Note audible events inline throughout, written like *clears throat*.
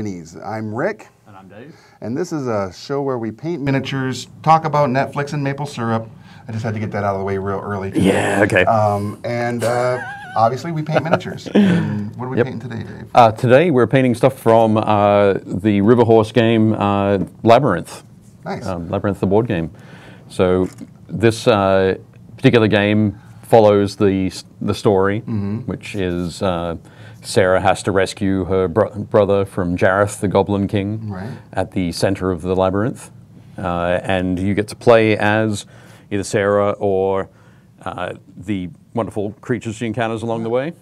Happy Little Minis. I'm Rick, And I'm Dave. and this is a show where we paint miniatures, talk about Netflix and maple syrup. I just had to get that out of the way real early. today. Yeah, okay. Um, and uh, obviously, we paint miniatures. *laughs* And what are we Yep. painting today, Dave? Uh, today we're painting stuff from uh, the River Horse game uh, Labyrinth. Nice. Um, Labyrinth, the board game. So this uh, particular game follows the the story, which is uh, Sarah has to rescue her bro- brother from Jareth, the Goblin King, Right. at the center of the labyrinth, uh, and you get to play as either Sarah or uh, the wonderful creatures she encounters along the way.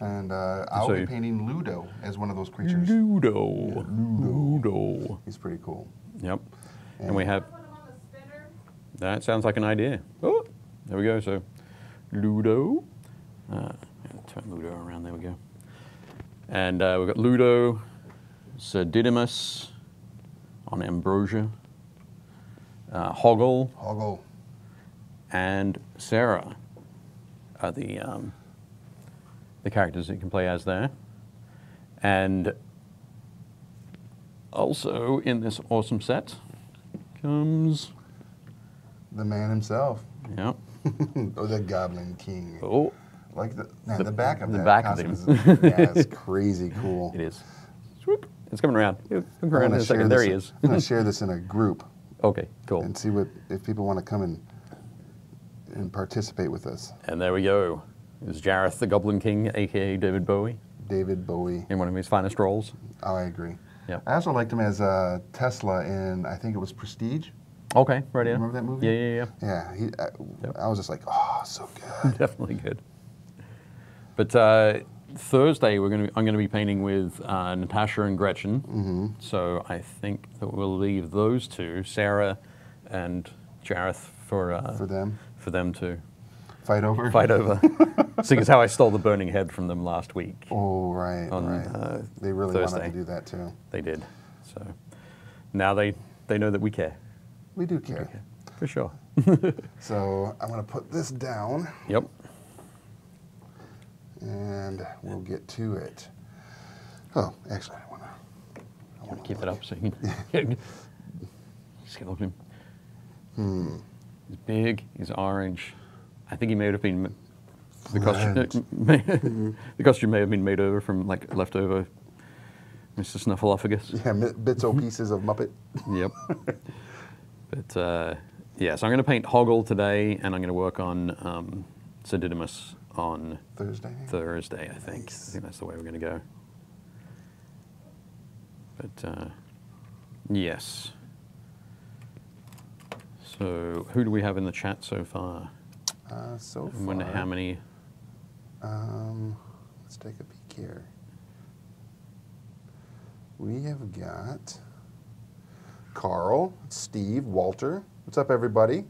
And uh, I'll So be painting Ludo as one of those creatures. Ludo. Ludo. He's pretty cool. Yep. And we have, Put 'em on the spinner. that sounds like an idea. Oh, there we go. So, Ludo. Uh, turn Ludo around. There we go. And uh, we've got Ludo, Sir Didymus on Ambrosia, uh, Hoggle, I'll and Sarah are the um, the characters that you can play as there. And also in this awesome set comes The man himself. yeah *laughs* oh, the Goblin King. oh Like the, man, the, back of the that back of costume him. is yeah, it's *laughs* crazy cool. it is. It's coming around. It'll come around in a second. There he is. I'm gonna share this in a group *laughs* okay, cool. and see what if people want to come and and participate with us. And there we go. It's Jareth the Goblin King, aka David Bowie, David Bowie. in one of his finest roles. Oh, I agree. Yep. I also liked him as uh, Tesla in I think it was Prestige. Okay, right here. Remember that movie? Yeah, yeah, yeah. Yeah, he, I, Yep. I was just like, oh, so good. *laughs* Definitely good. But uh, Thursday we're going to I'm going to be painting with uh, Natasha and Gretchen. Mm-hmm. So I think that we'll leave those two, Sarah and Jareth, for uh, For them, for them to fight over. fight over. *laughs* Seeing as how I stole the burning head from them last week. Oh, right, On, right. uh, they really wanted to do that too. They did. So now they they know that we care We do care. for sure. *laughs* So I'm gonna put this down, Yep. And we'll get to it. Oh, actually, I wanna. I wanna Keep it up so you can. Just get a look at him. Hmm. He's big. He's orange. I think he may have been. The costume, *laughs* the costume may have been made over from like leftover Mr. Snuffleupagus. Yeah, bits or pieces of Muppet. *laughs* Yep. but uh, yeah, so I'm going to paint Hoggle today, and I'm going to work on um, on Thursday. Thursday. I think. Nice. I think that's the way we're going to go. But uh, yes. So who do we have in the chat so far? Uh, so I far, wonder how many. Um, let's take a peek here. We have got Carl, Steve, Walter. What's up, everybody?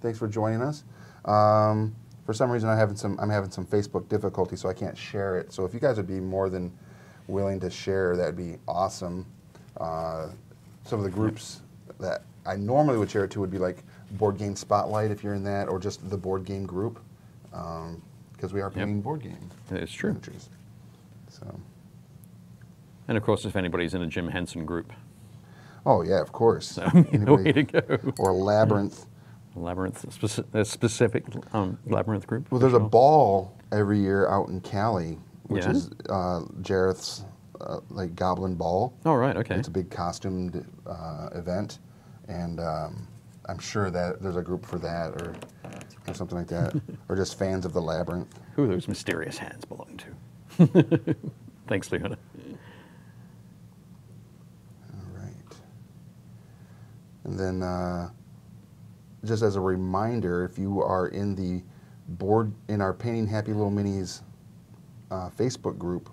Thanks for joining us. Um, for some reason, I'm having some I'm having some Facebook difficulty, so I can't share it. So if you guys would be more than willing to share, that'd be awesome. Uh, some of the groups that I normally would share it to would be like Board Game Spotlight, if you're in that, or just the board game group, because we are painting board game It's true. miniatures. So, And of course, if anybody's in a Jim Henson group, oh yeah, of course. so *laughs* know where to go. or Labyrinth. Labyrinth, speci- specific um, labyrinth group. Well, there's a ball every year out in Cali, which Yeah? is uh, Jareth's uh, like Goblin Ball. Oh right, okay. It's a big costumed uh, event, and um, I'm sure that there's a group for that, or or something like that, *laughs* or just fans of the Labyrinth. Who those mysterious hands belong to? *laughs* Thanks, Leona. All right. And then, uh, just as a reminder, if you are in the board in our Painting Happy Little Minis uh, Facebook group,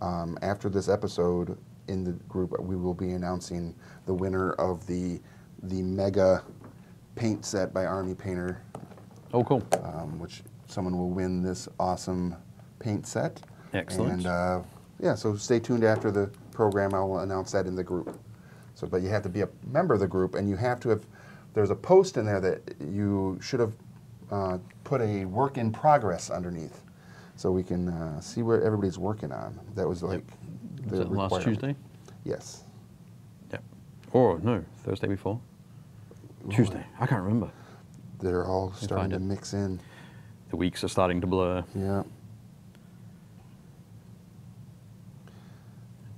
um, after this episode in the group, we will be announcing the winner of the the mega paint set by Army Painter, Oh, cool. um, which someone will win this awesome paint set. Excellent. And uh, yeah, so stay tuned after the program. I will announce that in the group. So, but you have to be a member of the group, and you have to have. There's a post in there that you should have uh, put a work in progress underneath, so we can uh, see where everybody's working on. That was like Was the that last. Tuesday? Yes. Yep. Or no, Thursday before. Tuesday. I can't remember. They're all starting to it. mix in. The weeks are starting to blur. Yeah.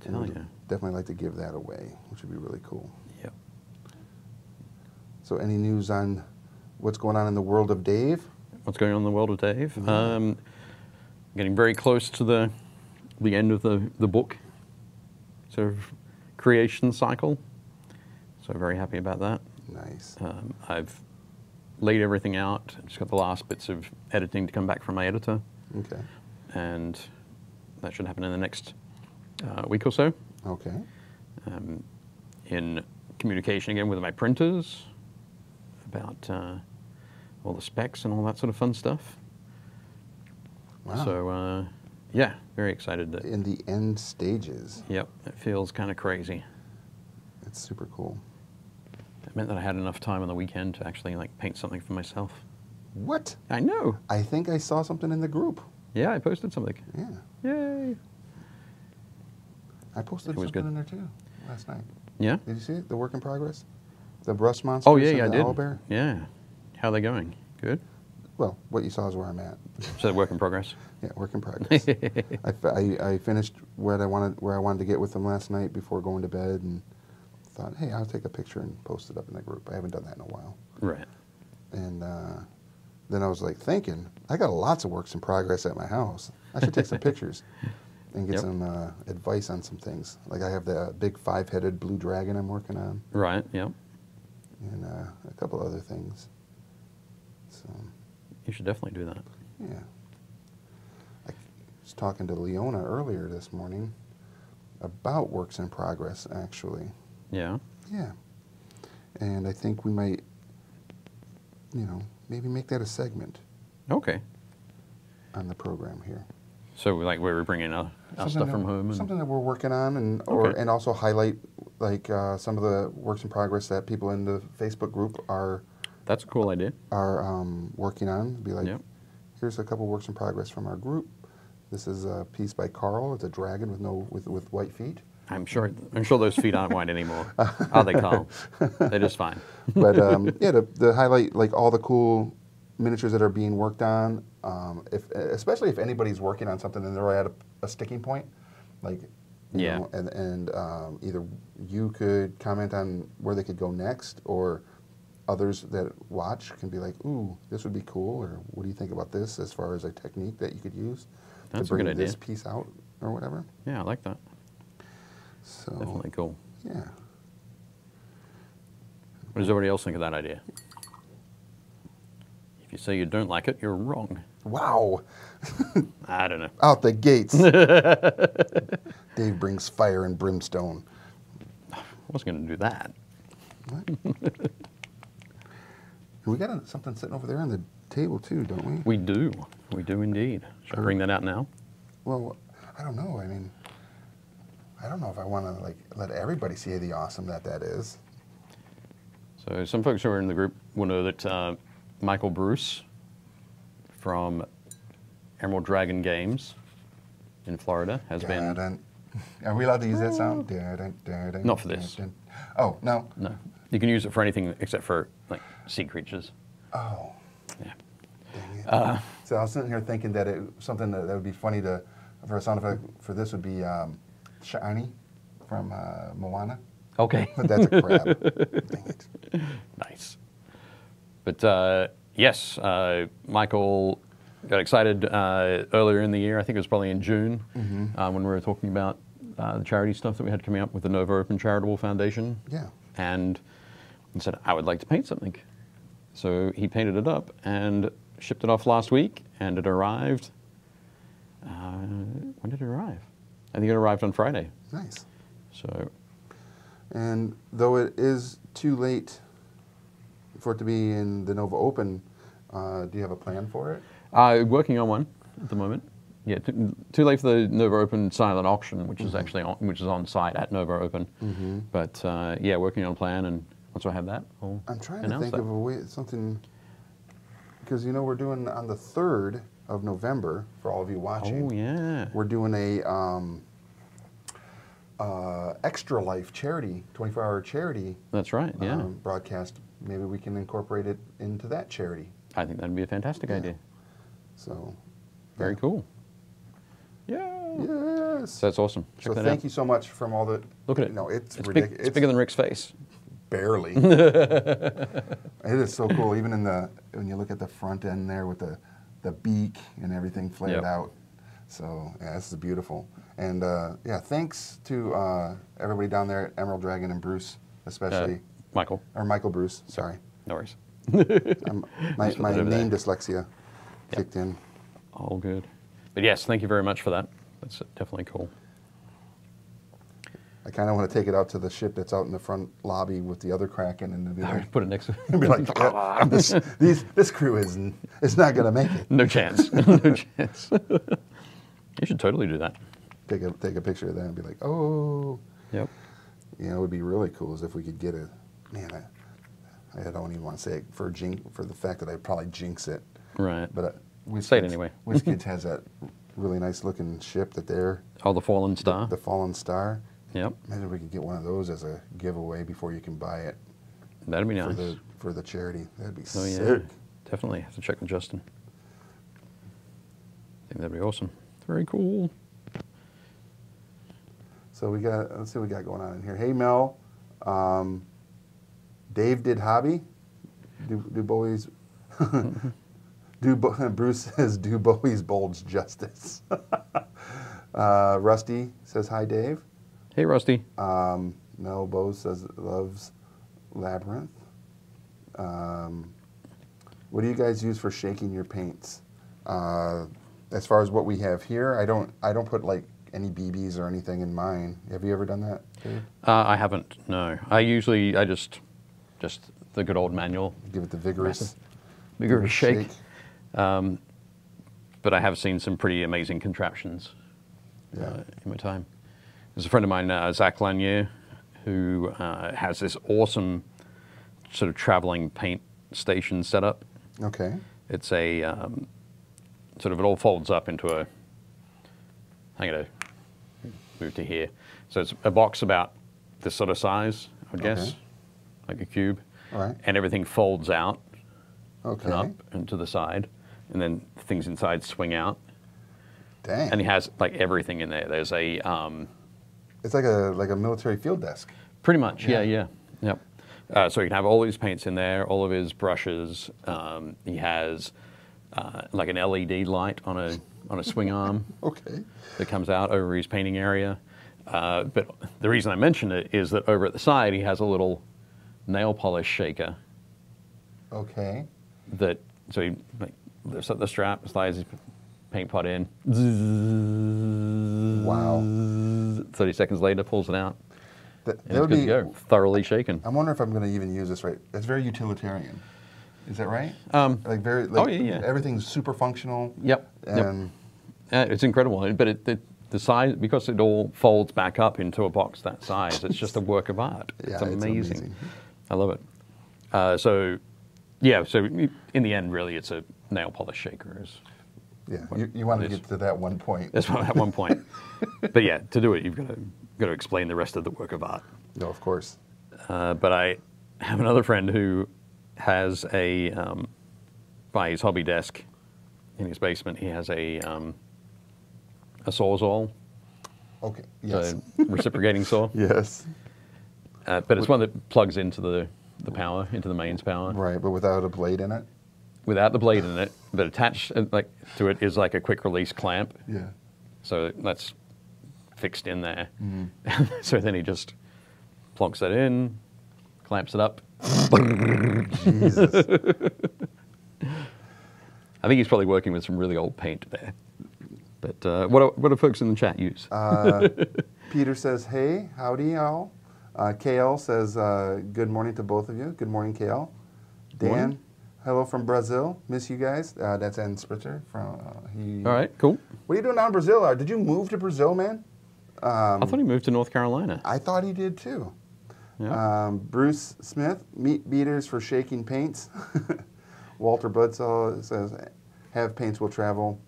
Tell you. Definitely like to give that away, which would be really cool. So, any news on what's going on in the world of Dave? What's going on in the world of Dave? Yeah. Um, getting very close to the the end of the, the book sort of creation cycle. So very happy about that. Nice. Um, I've laid everything out. Just got the last bits of editing to come back from my editor, Okay. and that should happen in the next uh, week or so. Okay. Um, in communication again with my printers about uh, all the specs and all that sort of fun stuff. Wow. So uh, yeah, very excited. That, in the end stages. yep, it feels kind of crazy. It's super cool. It meant that I had enough time on the weekend to actually like paint something for myself. What? I know. I think I saw something in the group. Yeah, I posted something. Yeah. Yay. I posted It was something good. in there too last night. Yeah. Did you see it? The work in progress? The brush monsters Oh yeah, and yeah, I the did. owlbear? Yeah. How are they going? Good. Well, what you saw is where I'm at. So work in progress. Yeah, work in progress. *laughs* I, I, I finished what I wanted, where I wanted to get with them last night before going to bed, and thought, hey, I'll take a picture and post it up in the group. I haven't done that in a while. Right. And uh, then I was like thinking, I got lots of works in progress at my house. I should take some *laughs* pictures and get Yep. some uh, advice on some things. Like I have the big five-headed blue dragon I'm working on, Right. Yep. And uh, a couple other things. So You should definitely do that. yeah, I was talking to Leona earlier this morning about works in progress. Actually, Yeah. yeah, and I think we might, you know, maybe make that a segment Okay. on the program here. So like where we're bringing our stuff that, from home. And, something that we're working on, and or Okay. and also highlight like uh, some of the works in progress that people in the Facebook group are That's a cool idea. are um, working on. Be like, Yep. here's a couple works in progress from our group. This is a piece by Carl. It's a dragon with no with, with white feet. I'm sure. I'm sure those feet aren't white anymore. Are they, Carl? They're just fine. *laughs* But um, yeah, to, to highlight like all the cool miniatures that are being worked on. Um, if especially if anybody's working on something and they're at a, a sticking point, like you Yeah. know, and and um, either you could comment on where they could go next, or others that watch can be like, "Ooh, this would be cool," or "What do you think about this?" As far as a technique that you could use That's to bring this idea. piece out or whatever. Yeah, I like that. So Definitely cool. yeah, What does everybody else think of that idea? If you say you don't like it, you're wrong. wow, I don't know. *laughs* out the gates. *laughs* Dave brings fire and brimstone. I wasn't going to do that. We got a, something sitting over there on the table too, don't we? We do. We do indeed. Should I bring that out now? Well, I don't know. I mean, I don't know if I want to like let everybody see the awesome that that is. So some folks who are in the group will know that uh, Michael Bruce from Emerald Dragon Games in Florida has been. *laughs* Are we allowed to use that sound? Not for this. Oh no. no. You can use it for anything except for like sea creatures. Oh, Yeah. dang it. Uh, so I was sitting here thinking that it something that, that would be funny to for a sound effect for this would be um, shiny from uh, Moana. Okay. *laughs* But that's a crab. *laughs* dang it. nice. But uh, yes, uh, Michael got excited uh, earlier in the year. I think it was probably in June uh, when we were talking about uh, the charity stuff that we had coming up with the Nova Open Charitable Foundation. Yeah. And he said, I would like to paint something. So he painted it up and shipped it off last week, and it arrived. Uh, when did it arrive? I think it arrived on Friday. Nice. So And though it is too late for it to be in the Nova Open, uh, do you have a plan for it? Uh, working on one at the moment. Yeah, too, too late for the Nova Open silent auction, which is actually on, which is on site at Nova Open. But uh, yeah, working on a plan, and once I have that, I'll I'm trying to think that. of a way, something, because you know we're doing on the 3rd of November, for all of you watching, Oh yeah. we're doing a, um, uh, Extra Life charity, 24 hour charity That's right. Yeah. um, broadcast. Maybe we can incorporate it into that charity. I think that'd be a fantastic idea. So, Very yeah. cool. Yeah. Yes. So that's awesome. Check So that thank out. you so much from all the. Look at it. No, it's, It's big. ridiculous. It's bigger than Rick's face. barely. *laughs* it is so cool. Even in the when you look at the front end there with the the beak and everything flared Yep. out. So yeah, this is beautiful. And uh, yeah, thanks to uh, everybody down there at Emerald Dragon and Bruce, Uh, especially Michael, or Michael Bruce. Sorry, no worries. *laughs* um, my, my name there. dyslexia kicked in. All good. But yes, thank you very much for that. That's definitely cool. I kind of want to take it out to the ship that's out in the front lobby with the other Kraken and be like, Put it next to. *laughs* be like *laughs* "Yeah, this, these, this crew is is not going to make it. no chance. *laughs* no chance. you should totally do that. Take a take a picture of that and be like, oh. Yep. You know, it would be really cool is if we could get a man. I, I don't even want to say it for jinx for the fact that I probably jinx it, Right. but uh, WizKids, Say it anyway. *laughs* WizKids has that really nice looking ship that they're Oh, the fallen star. the Fallen Star. yep. Maybe we could get one of those as a giveaway before you can buy it That'd be for nice. the for the charity. That'd be Oh yeah. sick. Definitely have to check with Justin. I think that'd be awesome. Very cool. So we got let's see what we got going on in here. Hey Mel, um, Dave did hobby. Do, do Bowie's *laughs* do Bo- *laughs* Bruce says do Bowie's bulge justice. *laughs* uh, Rusty says hi Dave. Hey, Rusty. Um, Mel Bose says loves labyrinth. Um, what do you guys use for shaking your paints? Uh, as far as what we have here, I don't I don't put like any BBs or anything in mine. Have you ever done that? Dave? Uh, I haven't. No. I usually I just just the good old manual. Give it the vigorous, Vigorous shake. Um, but I have seen some pretty amazing contraptions Yeah. uh, in my time. There's a friend of mine, uh, Zach Lanier, who uh, has this awesome sort of traveling paint station setup. Okay. It's a um, sort of it all folds up into a. I'm going to move to here. So it's a box about this sort of size, I guess, Okay. like a cube, All right. and everything folds out Okay. and up and to the side, and then things inside swing out. Dang. And he has like everything in there. There's a um, it's like a like a military field desk. pretty much, yeah, Yeah. yeah, yep. Uh, so he can have all his paints in there, all of his brushes. Um, he has uh, like an LED light on a on a swing arm *laughs* Okay. that comes out over his painting area. Uh, but the reason I mention it is that over at the side he has a little nail polish shaker Okay. that so he like, lifts up the strap, slides his paint pot in. Wow. Thirty seconds later, pulls it out. That, that it's would good be. to go. Thoroughly shaken. I wonder if I'm going to even use this right. It's very utilitarian. Is that right? Um, like very. Like, oh, yeah, yeah. Everything's super functional. Yep. yep. And Yeah, it's incredible. But it, it, the size, because it all folds back up into a box that size, it's just a work of art. *laughs* Yeah, it's it's amazing. amazing. I love it. Uh, so, yeah, so in the end, really, it's a nail polish shaker. Is, yeah, you, you want to get to that one point. that's at one point. *laughs* but yeah, to do it, you've got to, got to explain the rest of the work of art. No, of course. Uh, but I have another friend who has a, um, by his hobby desk in his basement, he has a, um, a sawzall, Okay. Yes. a reciprocating saw. *laughs* yes. Uh, but it's one that plugs into the, the power, into the mains power, Right, but without a blade in it. Without the blade in it. But attached uh, like to it is like a quick release clamp, Yeah. so that's fixed in there. Mm-hmm. *laughs* so then he just plonks that in, clamps it up. Jesus. *laughs* I think he's probably working with some really old paint there. But uh, what, do, what do folks in the chat use? Uh, *laughs* Peter says, "Hey, howdy, y'all." Uh, KL says, uh, "Good morning to both of you." Good morning, KL. Dan, Morning. Hello from Brazil. Miss you guys. Uh, that's Ann Spritzer from. Uh, he, All right, cool. What are you doing down in Brazil? Uh, did you move to Brazil, man? I thought he moved to North Carolina. I thought he did too. Yeah. Um, Bruce Smith, meat beaters for shaking paints. *laughs* Walter Budsall says, have paints will travel.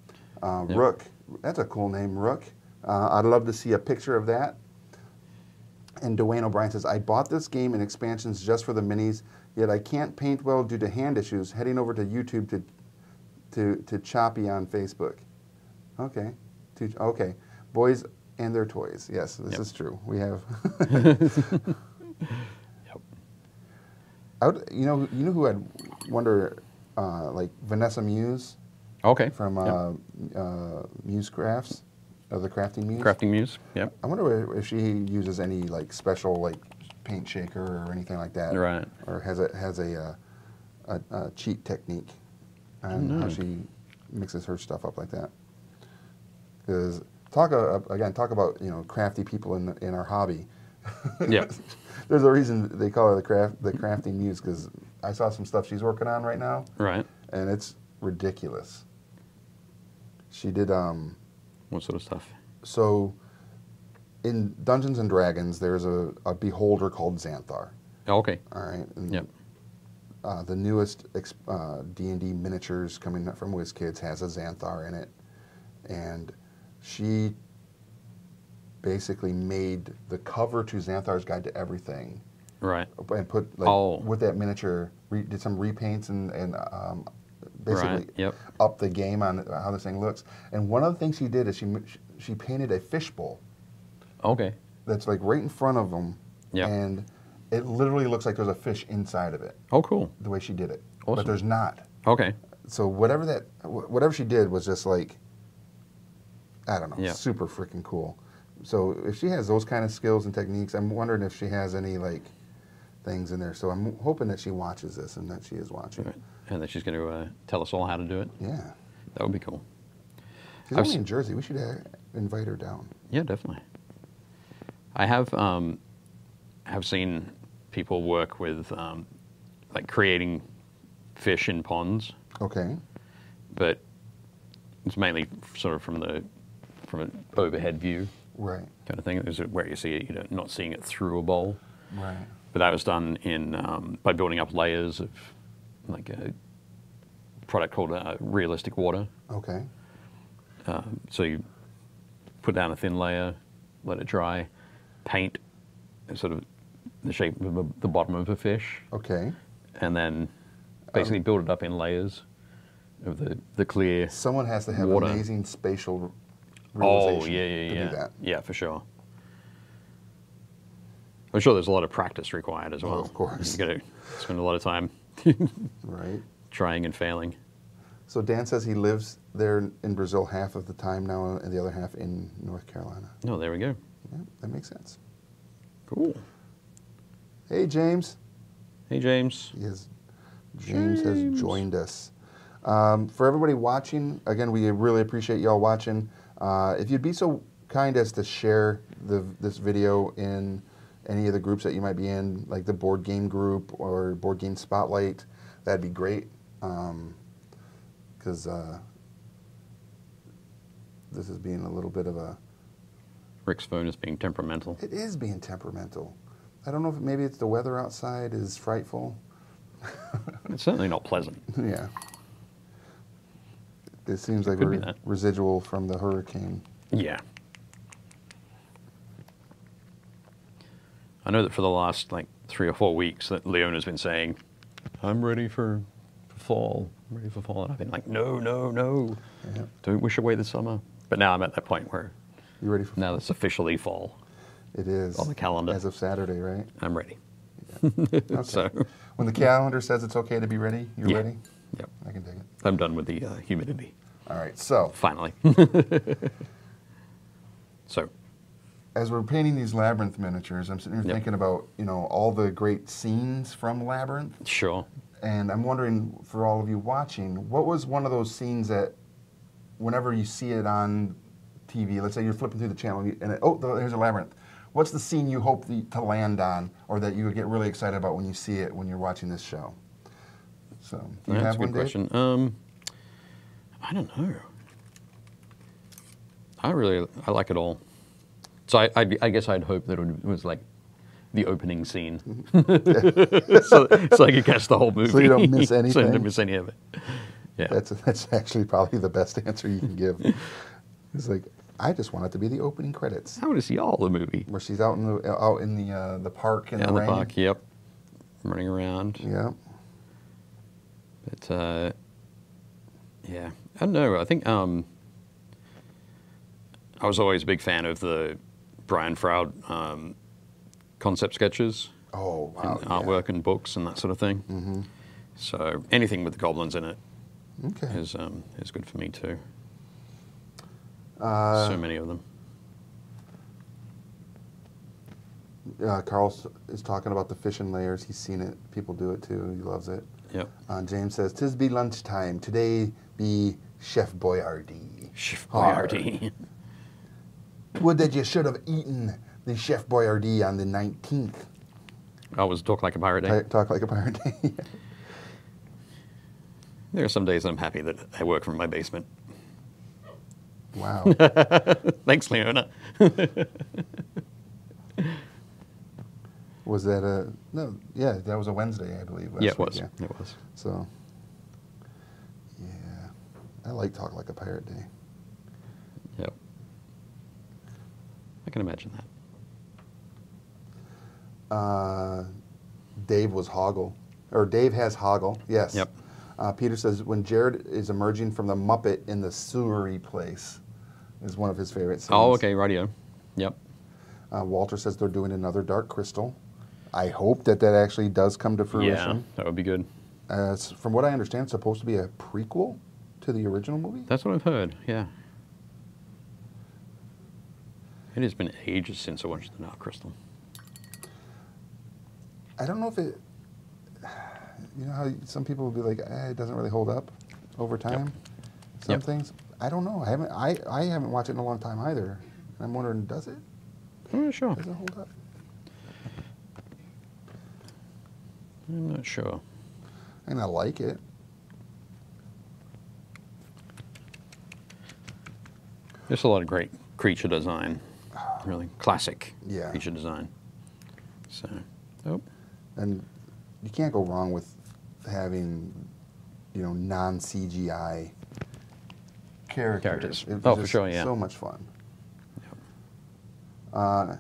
Uh, Yep. Rook, that's a cool name, Rook. Uh, I'd love to see a picture of that. And Dwayne O'Brien says, I bought this game and expansions just for the minis, yet I can't paint well due to hand issues. Heading over to YouTube to to, to Choppy on Facebook. Okay. To, okay. Boys and their toys. Yes, this Yep. is true. We have. *laughs* Yep. I would, you know, you know who I'd wonder, uh, like Vanessa Muse Okay. from Yep. uh, uh, Muse Crafts, of the Crafting Muse. Crafting Muse. Yep. I wonder if she uses any like special like paint shaker or anything like that, Right. Or has a has a uh, a, a cheat technique on how she mixes her stuff up like that. Because talk uh, again, talk about you know crafty people in in our hobby. *laughs* Yep. There's a reason they call her the craft the crafting muse because I saw some stuff she's working on right now, Right. and it's ridiculous. She did um What sort of stuff? so in Dungeons and Dragons, there's a, a beholder called Xanathar. Oh, okay. All right. And, Yep. Uh, the newest uh, D&D miniatures coming from WizKids has a Xanathar in it, and she basically made the cover to Xanathar's Guide to Everything, Right. and put like Oh. with that miniature, re- did some repaints and and um, basically Right. Yep. up the game on how this thing looks. And one of the things she did is she she painted a fishbowl Okay. that's like right in front of them, Yeah. and it literally looks like there's a fish inside of it. Oh, cool. The way she did it, but there's not. Okay. So whatever that, whatever she did was just like, I don't know, Yeah. super freaking cool. So if she has those kind of skills and techniques, I'm wondering if she has any like things in there. So I'm hoping that she watches this and that she is watching. Right. And that she's going to uh, tell us all how to do it. Yeah, That would be cool. she's I've only in Jersey. We should uh, invite her down. Yeah, definitely. I have um, have seen people work with um, like creating fish in ponds, Okay. but it's mainly sort of from the from an overhead view Right. kind of thing. Is where you see it, you're not seeing it through a bowl. Right. But that was done in um, by building up layers of like a product called uh, realistic water. Okay. Um, so you put down a thin layer, let it dry, paint sort of the shape of the, the bottom of a fish, Okay. and then basically um, build it up in layers of the, the clear. Someone has to have Water. amazing spatial Oh realization yeah, yeah, to yeah, do that. yeah, for sure. I'm sure there's a lot of practice required as Oh, well. of course. you got to spend a lot of time Right. *laughs* trying and failing. So Dan says he lives there in Brazil half of the time now, and the other half in North Carolina. Oh, there we go. Yeah, that makes sense. Cool. Hey, James. Hey, James. Has, James, James. has joined us. Um, for everybody watching, again, we really appreciate y'all watching. Uh, if you'd be so kind as to share the, this video in any of the groups that you might be in, like the board game group or board game spotlight, that'd be great. Because uh, this is being a little bit of a Rick's phone is being temperamental. It is being temperamental. I don't know if maybe it's the weather outside is frightful. *laughs* It's certainly not pleasant. yeah. It seems like be we're residual from the hurricane. Yeah. I know that for the last like three or four weeks that Leona's been saying, I'm ready for, for fall. I'm ready for fall. And I've been like, no, no, no. Yeah. Don't wish away the summer. But now I'm at that point where You ready for now it's officially fall. It is. on the calendar. As of Saturday, right? I'm ready. *laughs* Okay. So, When the calendar says it's okay to be ready, you're Yeah. ready? yep. I can dig it. I'm done with the uh, humidity. All right. So, Finally. *laughs* so, as we're painting these Labyrinth miniatures, I'm sitting here Yep. thinking about, you know, all the great scenes from Labyrinth. sure. And I'm wondering for all of you watching, what was one of those scenes that, whenever you see it on TV, let's say you're flipping through the channel and it, oh, there's a labyrinth. What's the scene you hope the, to land on, or that you would get really excited about when you see it when you're watching this show? So, do you That's have a good Dave? question. Um, I don't know. I really I like it all. So I I'd, I guess I'd hope that it was like the opening scene, *laughs* so, so I could catch the whole movie. Mm-hmm. you don't miss anything. *laughs* so I anything? don't miss any of it. Yeah. That's that's actually probably the best *laughs* answer you can give. It's like I just want it to be the opening credits How does y'all the movie? where she's out in the out in the uh, the park in Down the the rain. park, yep. Running around. Yeah. But uh, yeah, I don't know. I think um, I was always a big fan of the Brian Froud um, concept sketches Oh wow. and yeah. artwork and books and that sort of thing. Mm-hmm. So anything with the goblins in it Okay. is um, is good for me too. Uh, so many of them. uh, Carl is talking about the fishing layers. He's seen it. People do it too. He loves it. Yep. Uh, James says, "Tis be lunchtime today. Be Chef Boyardee. Chef Boyardee. *laughs* Would that you should have eaten the Chef Boyardee on the nineteenth. I was talk like a pirate day. Talk like a pirate. *laughs* There are some days I'm happy that I work from my basement. Wow. *laughs* Thanks, Leona. Was that a no? Yeah, that was a Wednesday, I believe. Yeah, it week, was. Yeah. It was. So, yeah, I like Talk Like a Pirate Day. Yep. I can imagine that. Uh, Dave was Hoggle, or Dave has Hoggle. Yes. Yep. Uh, Peter says when Jared is emerging from the Muppet in the sewery place is one of his favorite scenes. Oh, okay, radio. Yep. Uh, Walter says they're doing another Dark Crystal. I hope that that actually does come to fruition. Yeah, that would be good. Uh, from what I understand, it's supposed to be a prequel to the original movie. That's what I've heard. Yeah. It has been ages since I watched The Dark Crystal. I don't know if it. You know how some people will be like, eh, it doesn't really hold up over time. Some Yep. things. I don't know. I haven't. I, I haven't watched it in a long time either. I'm wondering, does it? Oh, I'm not sure. Does it hold up? I'm not sure. And I like it. There's a lot of great creature design. Really classic Yeah. creature design. So, oh, And you can't go wrong with having, you know, non CGI characters. Characters. Oh, for sure, yeah. So much fun. Yep. Uh,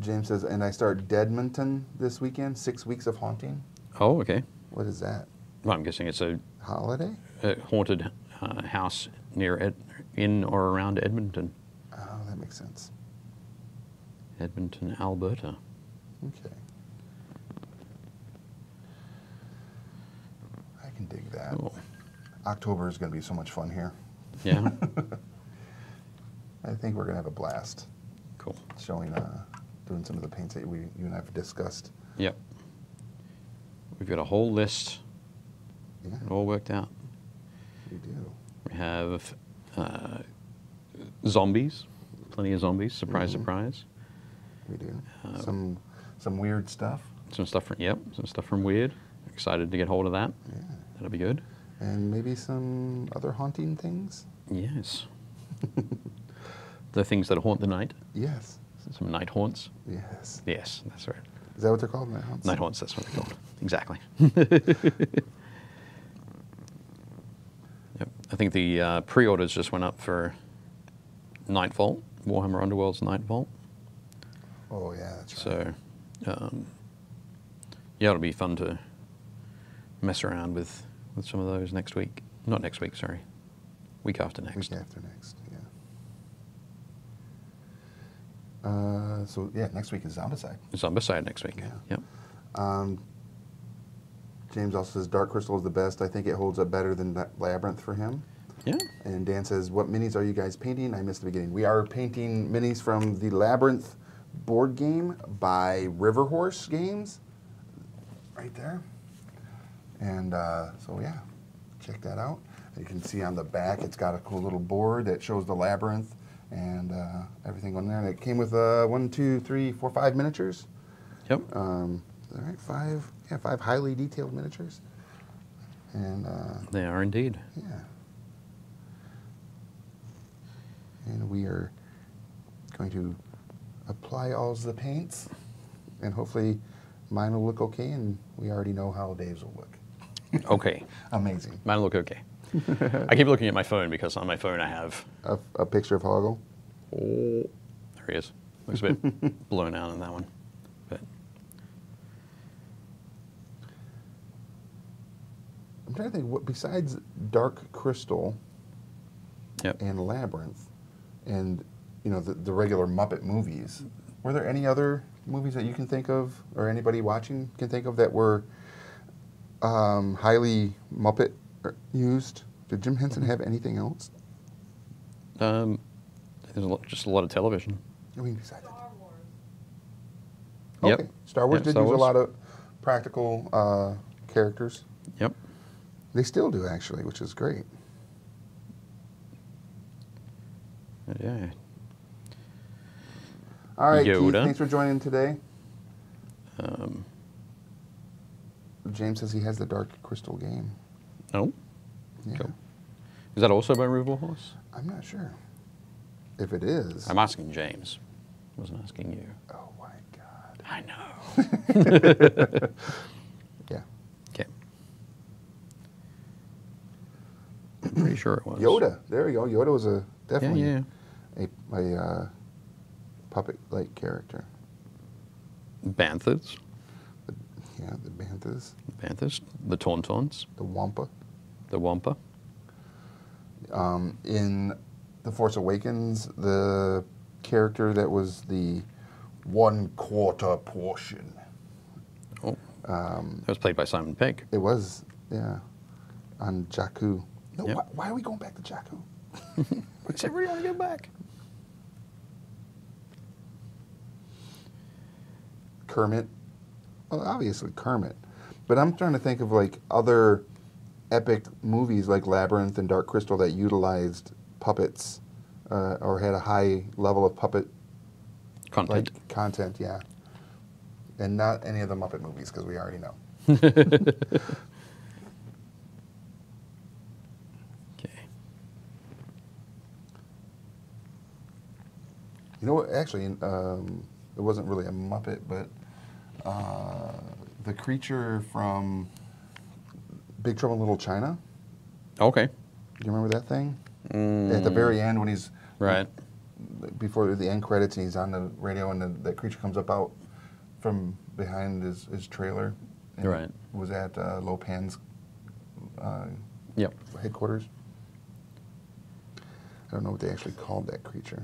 James says, and I start Deadmonton this weekend. Six weeks of haunting. oh, okay. What is that? Well, I'm guessing it's a, Holiday? a haunted uh, house near Ed, in or around Edmonton, Oh, that makes sense. Edmonton, Alberta. Okay. I can dig that. Cool. October is going to be so much fun here. Yeah. *laughs* I think we're going to have a blast cool. showing, uh, doing some of the paints that we, you and I have discussed. Yep. We've got a whole list Yeah, all worked out. we do. We have uh, zombies, plenty of zombies. Surprise, Mhm. surprise. We do. Uh, some some weird stuff. Some stuff from yep, some stuff from Weird. Excited to get hold of that. Yeah. That'll be good. And maybe some other haunting things. Yes. the things that haunt the night. Yes. Some night haunts. Yes. Yes, that's right. Is that what they're called? Night haunts? Night haunts. That's what they're called. *laughs* Exactly. yep. I think the uh, pre-orders just went up for Nightvault, Warhammer Underworld's Nightvault. Oh yeah, that's right. So, um, yeah, it'll be fun to mess around with with some of those next week. Not next week, sorry. Week after next. Week after next, yeah. Uh, so yeah, next week is Zombicide. Beside next week. Yeah. Yep. Um, James also says Dark Crystal is the best. I think it holds up better than that Labyrinth for him. Yeah. And Dan says, "What minis are you guys painting?" I missed the beginning. We are painting minis from the Labyrinth board game by River Horse Games, right there. And uh, so yeah, check that out. You can see on the back, it's got a cool little board that shows the labyrinth and uh, everything on there. And it came with uh, one, two, three, four, five miniatures. Yep. Um, all right, five, yeah, five highly detailed miniatures. And uh, They are indeed. yeah. And we are going to apply all of the paints, and hopefully mine will look okay, and we already know how Dave's will look. Okay. Amazing. Mine look okay. I keep looking at my phone because on my phone I have. A, a picture of Hoggle. Oh, there he is. Looks a bit *laughs* blown out on that one, but I'm trying to think. What besides Dark Crystal yep. and Labyrinth, and you know the, the regular Muppet movies, were there any other movies that you can think of, or anybody watching can think of that were um, highly Muppet used? Did Jim Henson have anything else? Um, there's a lot, just a lot of television. I mean, besides. Star Wars. Yep. Okay. Star Wars Yep, did Star use Wars. a lot of practical uh, characters. Yep. They still do actually, which is great. Yeah. All right, Keith, thanks for joining today. Um, James says he has the Dark Crystal game. oh, Yeah. Cool. is that also by River Horse? I'm not sure if it is. I'm asking James. I wasn't asking you. oh my God. I know. *laughs* Yeah. Okay. I'm pretty sure it was. Yoda. There you go. Yoda was a definitely yeah. a, a uh, puppet-like character. Banthas. Yeah, the Banthas, Banthas. The Tauntauns. the Wampa. The Wampa. Um, in The Force Awakens, the character that was the one quarter portion. Oh, Um, that was played by Simon Pegg. it was, yeah, on Jakku. No, Yep. why, why are we going back to Jakku? Do you want to go back? Kermit. Well, obviously Kermit. But I'm trying to think of like other epic movies like Labyrinth and Dark Crystal that utilized puppets uh, or had a high level of puppet Content. like content, yeah. And not any of the Muppet movies because we already know. *laughs* okay. You know what? Actually, um, it wasn't really a Muppet, but uh, the creature from Big Trouble in Little China. Okay. Do you remember that thing? At the very end, when he's Right. before the end credits, and he's on the radio, and the, that creature comes up out from behind his, his trailer. Right. Was at uh, Lo Pan's uh, Yep. headquarters. I don't know what they actually called that creature.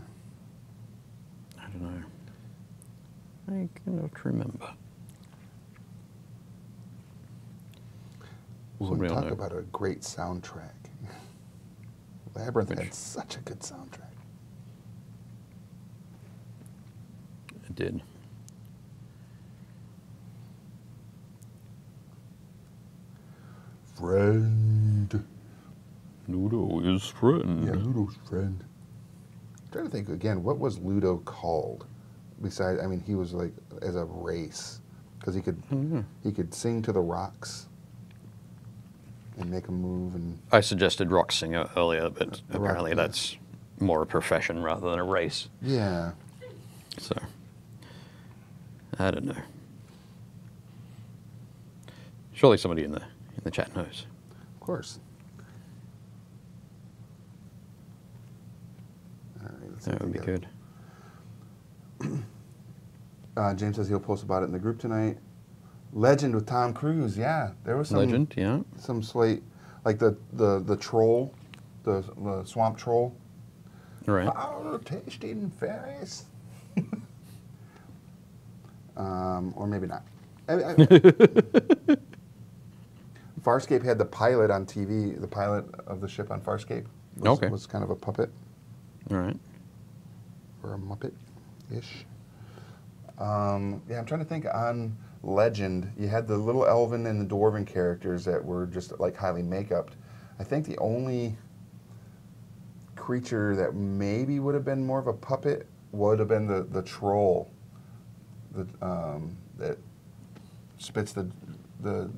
I don't know. I cannot remember. Somebody and will talk know. about a great soundtrack. *laughs* Labyrinth Which- had such a good soundtrack. It did. Friend. Ludo is friend. Yeah, Ludo's friend. trying to think again, what was Ludo called? Besides, I mean, he was like as a race because he could Mhm. he could sing to the rocks and make them move and I suggested rock singer earlier, but rock, apparently yeah. that's more a profession rather than a race. yeah. So, I don't know. Surely somebody in the in the chat knows. Of course. Right, That would be good. *clears throat* Uh, James says he'll post about it in the group tonight. Legend with Tom Cruise. Yeah, there was some Legend, yeah. some slate like the the the troll, the, the swamp troll. Right. Our tasting fairies. *laughs* um, or maybe not. I- I- *laughs* Farscape had the pilot on TV. The pilot of the ship on Farscape was, Okay. was kind of a puppet All right. or a muppet ish. Um, yeah, I'm trying to think on Legend. You had the little elven and the dwarven characters that were just like highly make-upped. I think the only creature that maybe would have been more of a puppet would have been the, the troll the, um, that spits the, the,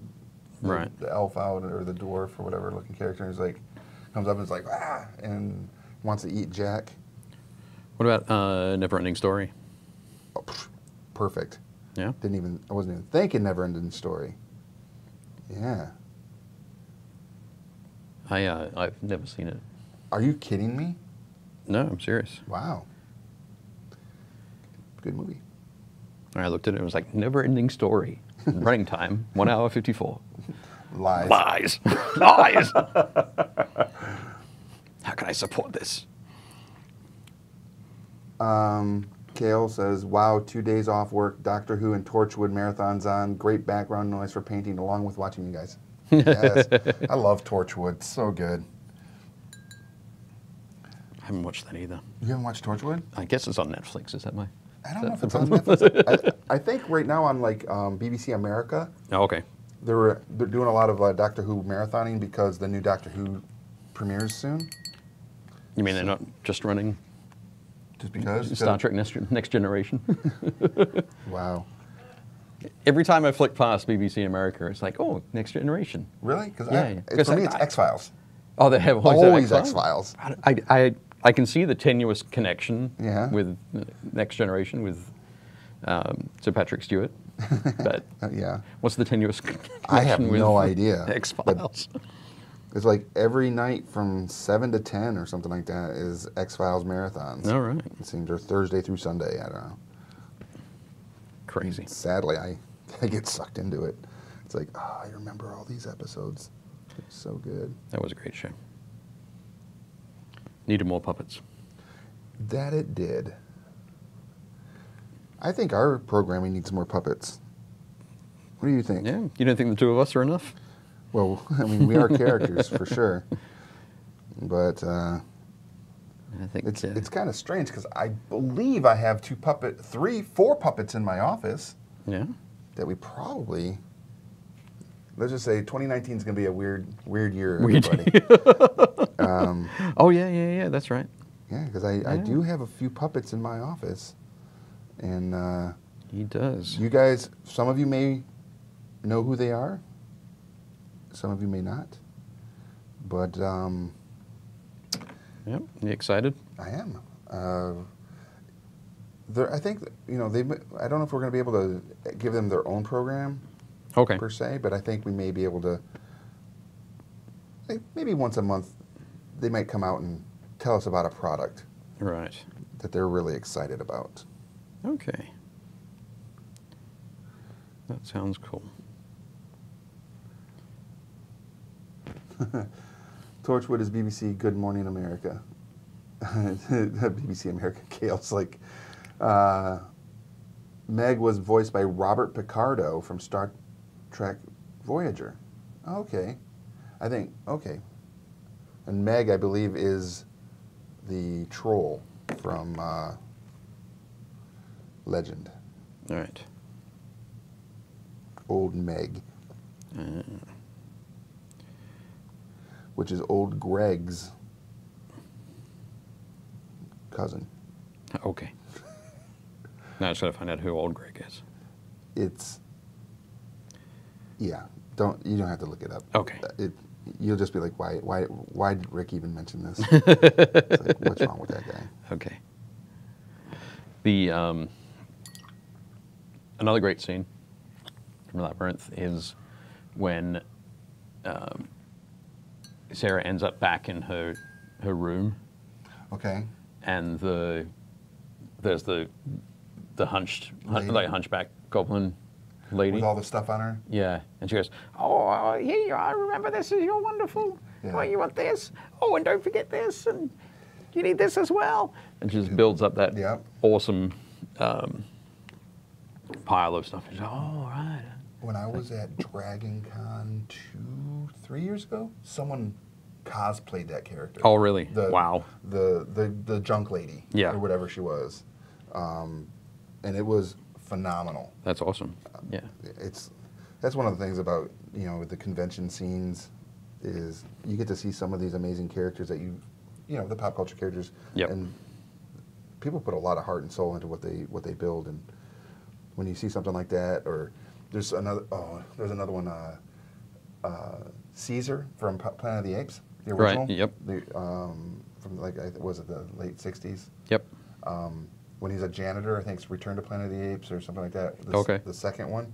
the, Right. the elf out or the dwarf or whatever looking character and is like, comes up and is like, ah, and wants to eat Jack. What about uh, Neverending Story? Oh, perfect. Yeah. Didn't even I wasn't even thinking never ending story. Yeah. I uh, I've never seen it. Are you kidding me? No, I'm serious. Wow. Good movie. I looked at it. and It was like never-ending story. *laughs* Running time one hour fifty-four. Lies. Lies, *laughs* lies. *laughs* How can I support this? Um, Kale says, "Wow, two days off work, Doctor Who and Torchwood marathons on. Great background noise for painting, along with watching you guys." yes, I love Torchwood. So good. I haven't watched that either. You haven't watched Torchwood? I guess it's on Netflix. Is that my? I don't know if it's on Netflix. *laughs* I, I think right now on like um, BBC America, Oh, okay. they're they're doing a lot of uh, Doctor Who marathoning because the new Doctor Who premieres soon. You mean they're not just running Just because Star Trek Next, Next Generation? *laughs* Wow, Every time I flick past BBC America, it's like, oh, Next Generation. really? Because Yeah, yeah. for 'Cause me, it's X Files. Oh, they have always, X-Files? X-Files. I, I, I, I can see the tenuous connection Yeah. with Next Generation with um, Sir Patrick Stewart, *laughs* but yeah. what's the tenuous connection I have with no idea, X Files? It's like every night from seven to ten or something like that is X Files marathons. All right, It seems or Thursday through Sunday. I don't know. crazy. Sadly, I, *laughs* I get sucked into it. It's like, oh, I remember all these episodes. It's so good. That was a great show. Needed more puppets. That it did. I think our programming needs more puppets. What do you think? Yeah, you don't think the two of us are enough? Well, *laughs* I mean, we are characters for sure, but uh, I think it's uh, it's kind of strange because I believe I have two puppet, three, four puppets in my office yeah. that we probably. Let's just say 2019 is going to be a weird, weird year, Weird everybody. *laughs* um, Oh yeah, yeah, yeah. That's right. yeah, because I, I do have a few puppets in my office, and uh, He does. you guys, some of you may know who they are. Some of you may not, but um, Yep. You excited? I am. Uh, there, I think you know they. I don't know if we're going to be able to give them their own program Okay. per se, but I think we may be able to. like, Maybe once a month, they might come out and tell us about a product Right. that they're really excited about. Okay. That sounds cool. *laughs* Torchwood is BBC Good Morning America. *laughs* BBC America. Kale's like, uh, Meg was voiced by Robert Picardo from Star Trek Voyager. Okay. I think, okay. And Meg, I believe, is the troll from uh, Legend. All right. Old Meg, Uh, which is Old Greg's cousin. okay. Now I just gotta find out who old Greg is. It's yeah. Don't you don't have to look it up. Okay. It you'll just be like, why why why did Rick even mention this? *laughs* it's like, what's wrong with that guy? Okay. The um, another great scene from Labyrinth is when um, Sarah ends up back in her her room, Okay. and the there's the the hunched hun- like hunchback goblin lady. With all the stuff on her. Yeah, and she goes, "Oh, here you are. Remember this? Is you're wonderful. Yeah. Oh, you want this? Oh, and don't forget this, and you need this as well." And she just builds up that Yep. awesome um, pile of stuff. She's like, "Oh, all right." When I was at Dragon Con two, three years ago, someone cosplayed that character. Oh, really? The, wow. The, the the junk lady. Yeah. Or whatever she was, um, and it was phenomenal. That's awesome. Yeah. it's that's one of the things about you know the convention scenes is you get to see some of these amazing characters that you you know the pop culture characters Yep. and people put a lot of heart and soul into what they what they build and when you see something like that or there's another oh there's another one uh, uh, Caesar from P- Planet of the Apes the original. Right, yep. the, um, from like was it the late 60s Yep. um, when he's a janitor, I think it's Return to Planet of the Apes or something like that. The, Okay. The second one,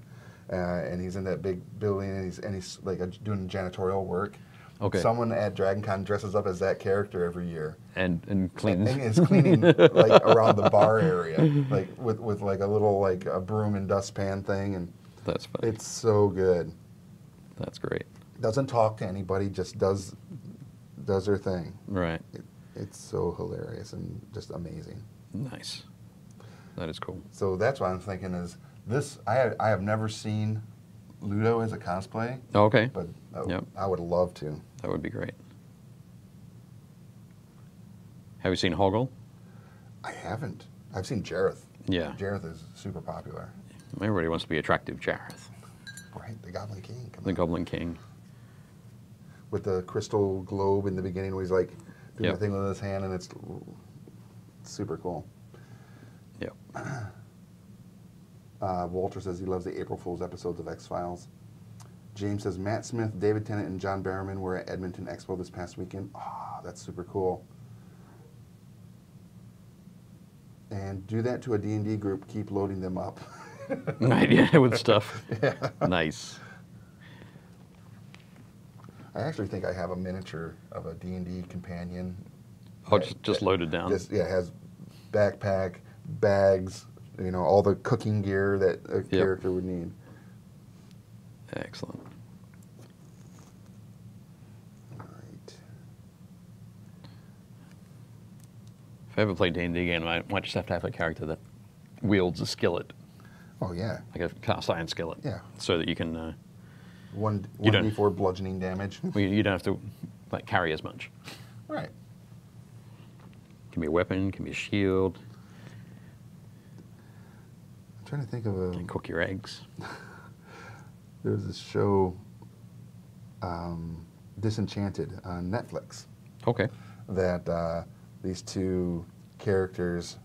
uh, and he's in that big building and he's and he's like uh, doing janitorial work, Okay. Someone at DragonCon dresses up as that character every year. And and cleans. And is cleaning like *laughs* around the bar area, like with, with like a little like a broom and dustpan thing, and That's funny. it's so good. That's great. Doesn't talk to anybody, just does does her thing. Right. It, it's so hilarious and just amazing. Nice. That is cool. So that's what I'm thinking is this. I I have never seen Ludo as a cosplay, Oh, okay. but uh, Yep. I would love to. That would be great. Have you seen Hoggle? I haven't. I've seen Jareth. Yeah. Jareth is super popular. Everybody wants to be attractive Jareth, Right, the Goblin King. The on. Goblin King. With the crystal globe in the beginning, where he's like doing Yep. the thing with his hand, and it's super cool. Yep. *clears throat* Uh, Walter says he loves the April Fool's episodes of X Files. James says Matt Smith, David Tennant, and John Barrowman were at Edmonton Expo this past weekend. Ah, that's super cool. And do that to a D&D group. Keep loading them up. *laughs* *laughs* yeah, with stuff. Nice. I actually think I have a miniature of a D&D companion. Oh, that- just, just that loaded down. Just, yeah, has backpack, bags, you know, all the cooking gear that a character would need. Excellent. All right. If I ever play D&D again, I might just have to have a character that wields a skillet, Oh yeah, like a cast iron skillet. Yeah. So that you can, uh, one You one don't- d four bludgeoning damage. *laughs* well, you don't have to like carry as much. right. Can be a weapon, can be a shield, I'm trying to think of a. can cook your eggs. *laughs* There was this show, um, Disenchanted on Netflix. Okay. that uh, these two characters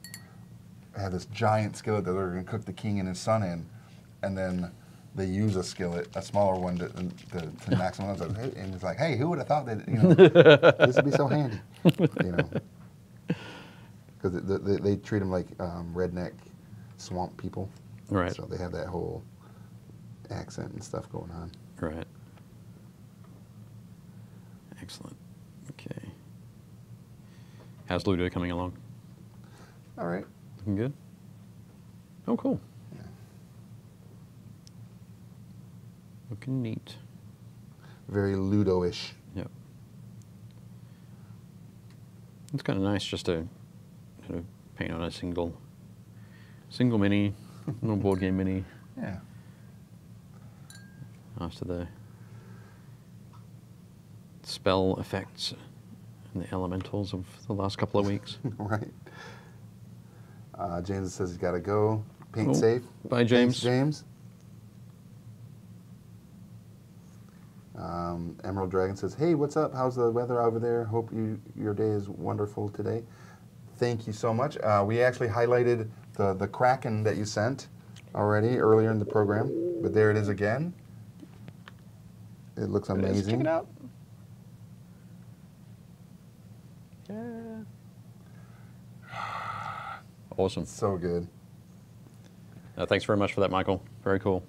have this giant skillet that they're going to cook the king and his son in, and then they use a skillet, a smaller one, to, to, to knock someone else out. Hey, And it's like, hey, who would have thought that you know this would be so handy, you know? *laughs* Because they, they, they treat them like um, redneck swamp people, Right. So they have that whole accent and stuff going on. Right. Excellent. Okay. How's Ludo coming along? All right. Looking good? Oh, cool. Looking neat. Very Ludo-ish. Yep. It's kind of nice just to sort of paint on a single, single mini, little board game mini Yeah. after the spell effects and the elementals of the last couple of weeks. *laughs* right. Uh, James says he's got to go. Paint Oh, safe. bye, Thanks, James. James. Um, Emerald Dragon says, "Hey, what's up? How's the weather over there? Hope you your day is wonderful today. Thank you so much. Uh, we actually highlighted the the Kraken that you sent already earlier in the program, but there it is again. It looks It is. amazing. Check it out. Yeah. Awesome. So good. Uh, thanks very much for that, Michael. Very cool.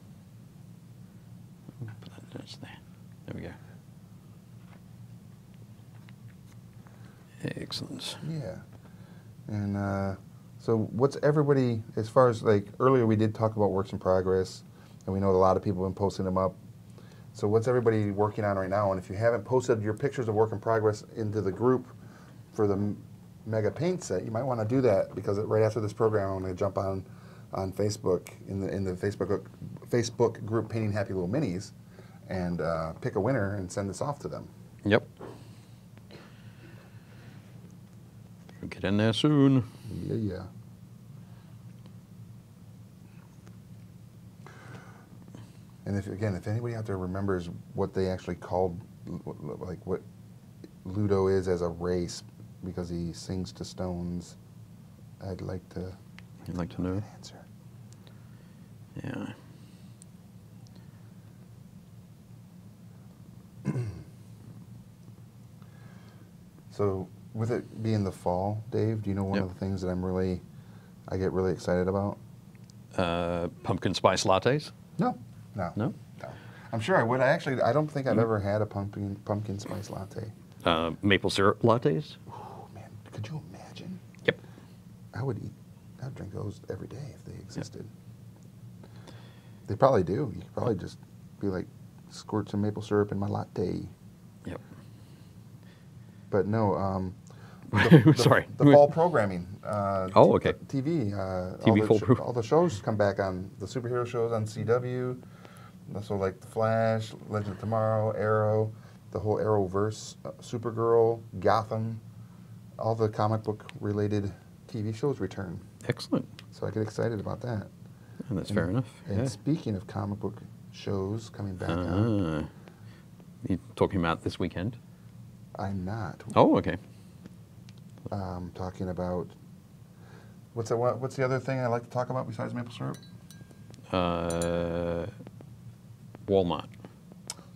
Put that there. There we go. Excellent. Yeah. And uh, so, what's everybody, as far as like earlier, we did talk about works in progress, and we know a lot of people have been posting them up. So, what's everybody working on right now? And if you haven't posted your pictures of work in progress into the group for the Mega Paint set, you might want to do that because right after this program, I'm going to jump on on Facebook in the in the Facebook Facebook group Painting Happy Little Minis, and uh, pick a winner and send this off to them. Yep. Get in there soon. Yeah, yeah. And if again, if anybody out there remembers what they actually called, like what Ludo is as a race, because he sings to stones, I'd like to You'd like to know? answer. Yeah. *clears throat* So, with it being the fall, Dave, do you know one Yep. of the things that I'm really, I get really excited about? Uh, pumpkin spice lattes? No, no, No? no. I'm sure I would. I actually, I don't think I've ever had a pumpkin pumpkin spice latte. Uh, maple syrup lattes. Could you imagine? Yep. I would eat. I'd drink those every day if they existed. They probably do. You could probably just be like, squirt some maple syrup in my latte. Yep. But no, um, *laughs* the, the- Sorry. The fall programming. Uh, Oh, okay. TV. Uh, TV all, the fall all the shows come back on the superhero shows on CW. So like the Flash, Legend of Tomorrow, Arrow, the whole Arrowverse, uh, Supergirl, Gotham, all the comic book related TV shows return. Excellent. So I get excited about that. And that's And- fair enough. And yeah. speaking of comic book shows coming back on, Ah. you talking about this weekend? I'm not. Oh, okay. um, talking about what's the what, what's the other thing I like to talk about besides maple syrup? Uh, Walmart.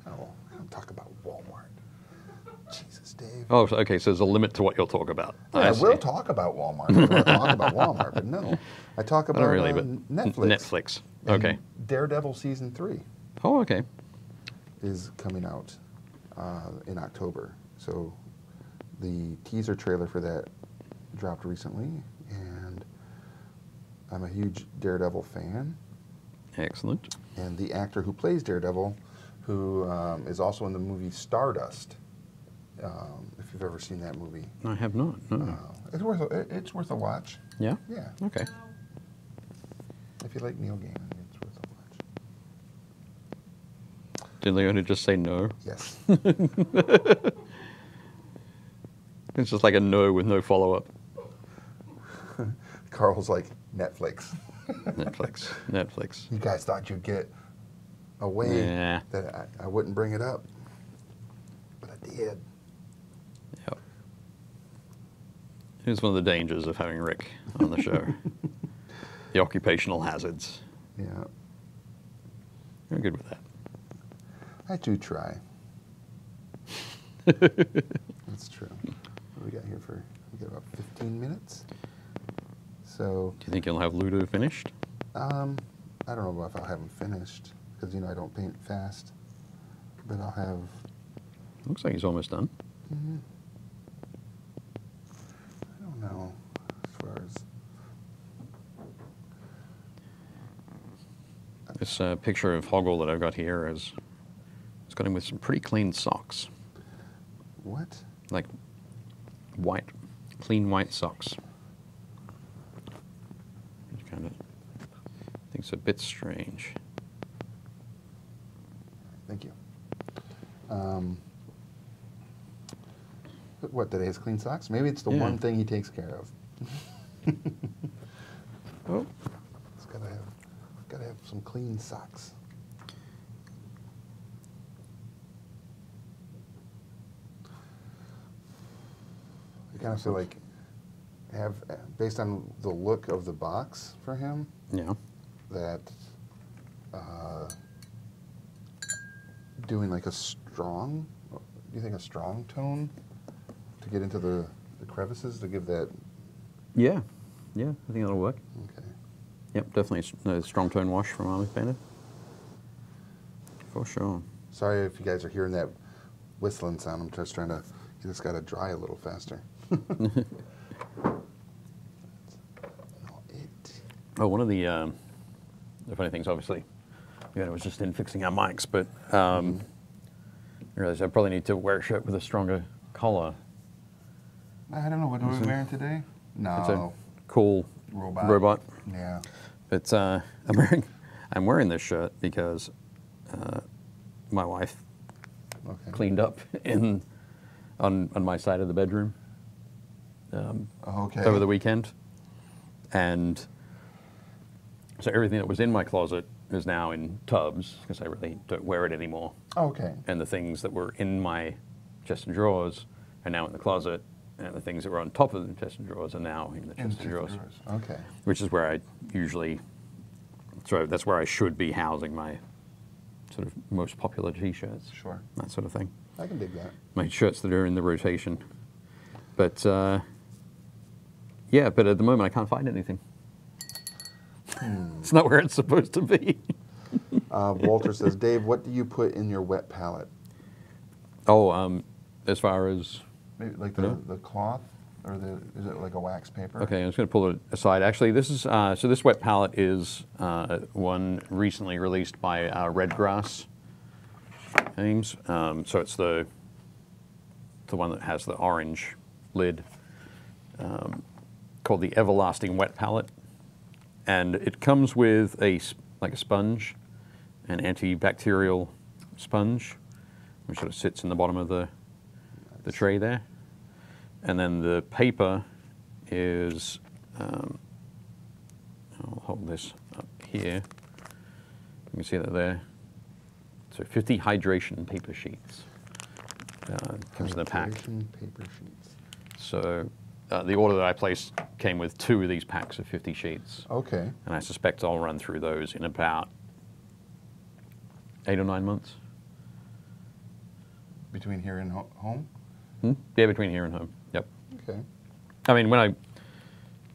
Oh, I don't talk about Dave. Oh, okay. So there's a limit to what you'll talk about. Yeah, I, will talk about Walmart. Talk about Walmart, but no, I talk about really, uh, but Netflix. Netflix. Okay. Daredevil season three Oh, okay. is coming out uh, in October. So the teaser trailer for that dropped recently, and I'm a huge Daredevil fan. Excellent. and the actor who plays Daredevil, who um, is also in the movie Stardust. Um, if you've ever seen that movie, I have not. No. uh, it's worth a, it- it's worth a watch. yeah. Yeah, Okay. if you like Neil Gaiman, it's worth a watch. Did Leona just say no? Yes, *laughs* It's just like a no with no follow up. *laughs* Carl's like Netflix. Netflix. *laughs* Netflix. You guys thought you'd get away Yeah. that I, I wouldn't bring it up, but I did. Yep. Here's one of the dangers of having Rick on the show *laughs* the occupational hazards. Yeah, You're good with that. I do try. *laughs* That's true. What do we got here for? We got about 15 minutes. So, Do you think you'll have Ludo finished? um, I don't know if I'll have him finished because you know I don't paint fast, but I'll have. Looks like he's almost done. I don't know as far as This uh, picture of Hoggle that I've got here is it's got him with some pretty clean socks, what. like white, clean white socks. Which kind of think it's a bit strange. Thank you. Um, what today is clean socks? Maybe it's the Yeah. one thing he takes care of. *laughs* Oh, It's gotta have, gotta have some clean socks. I kind of feel like have, based on the look of the box for him, yeah. that uh, doing like a strong, do you think a strong tone to get into the, the crevices to give that? Yeah, yeah, I think that'll work. Okay. Yep, definitely a strong tone wash from Army Painter. For sure. Sorry if you guys are hearing that whistling sound. I'm just trying to get this guy to dry a little faster. *laughs* *laughs* Oh, one of the, um, the funny things, obviously, you know, I was just in fixing our mics, but um, I realized I probably need to wear a shirt with a stronger collar. I don't know. What are we wearing today? No. It's a cool Robot. robot. Yeah. But uh, I'm wearing I'm wearing this shirt because uh, my wife Okay. cleaned up in on on my side of the bedroom um, Okay. over the weekend, and so everything that was in my closet is now in tubs because I really don't wear it anymore. Okay. And the things that were in my chest and drawers are now in the closet, and the things that were on top of the and drawers are now in the chest Into and drawers drawers. Okay. which is where I usually, so that's where I should be housing my sort of most popular T-shirts, Sure. that sort of thing. I can dig that. My shirts that are in the rotation, but uh, yeah, but at the moment I can't find anything. Hmm. it's not where it's supposed to be. *laughs* uh, Walter says, Dave, what do you put in your wet palette? Oh, um, as far as Maybe like the, Yeah. the cloth, or the is it like a wax paper? Okay, I'm just going to pull it aside. Actually, this is uh, so. This wet palette is uh, one recently released by uh, Redgrass Games. Um, so it's the the one that has the orange lid, um, called the Everlasting Wet Palette, and it comes with a like a sponge, an antibacterial sponge, which sort of sits in the bottom of the the tray there. And then the paper is, um, I'll hold this up here. You can see that there. So 50 hydration paper sheets uh, comes in the pack. Hydration paper sheets. So uh, the order that I placed came with two of these packs of 50 sheets. Okay. And I suspect I'll run through those in about eight or nine months. Between here and ho- home. Hmm? Yeah, between here and home. Yep. Okay. I mean, when I